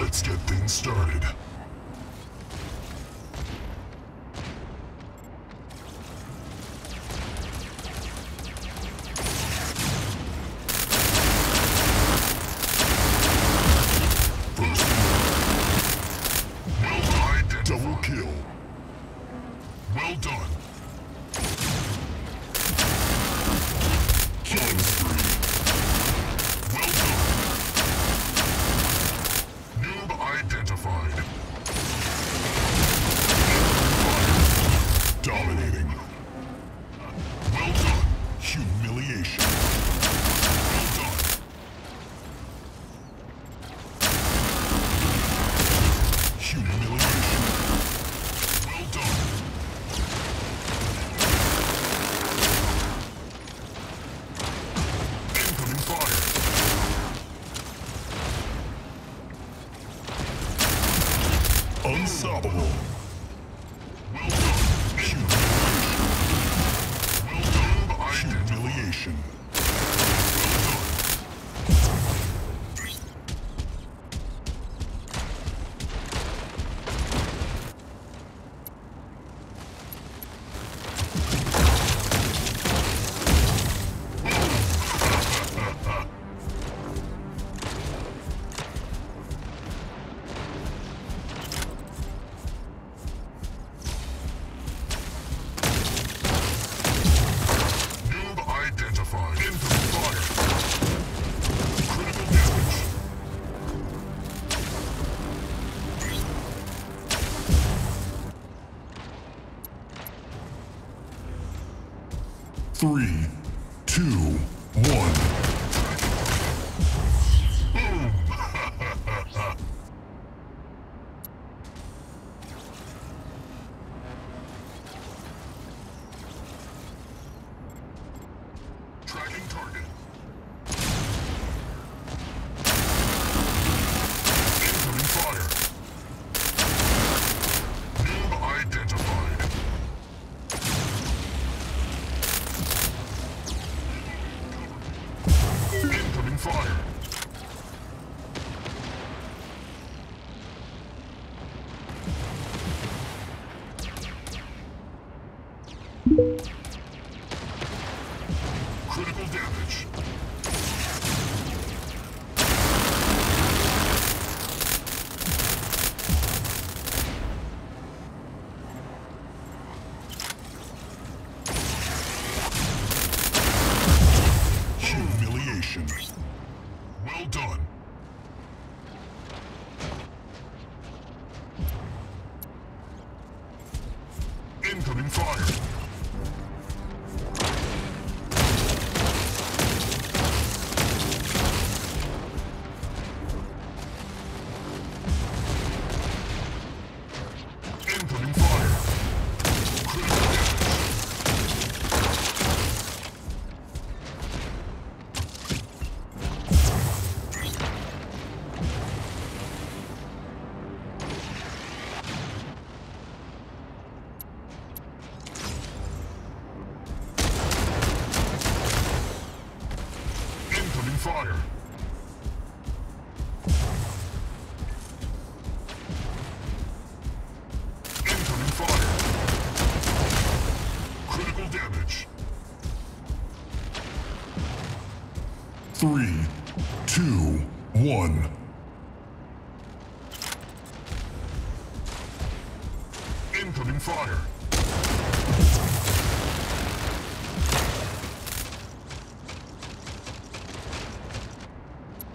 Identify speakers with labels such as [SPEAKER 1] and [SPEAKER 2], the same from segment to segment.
[SPEAKER 1] Let's get things started. Three, two, Critical damage. Incoming fire! counter. Fire. Critical damage. Three, two, one. Incoming fire.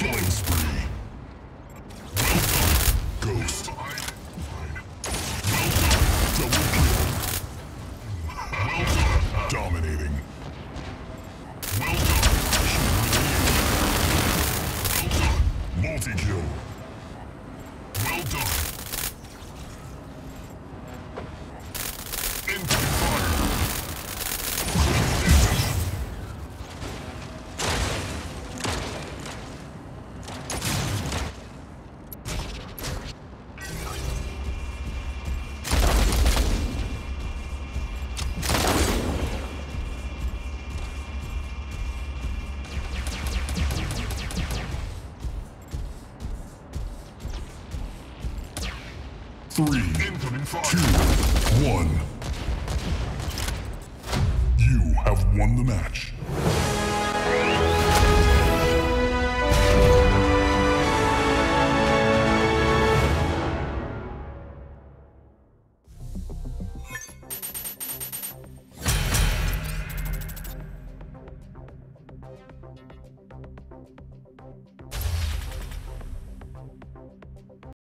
[SPEAKER 1] Choice. Three. Two. One. You have won the match.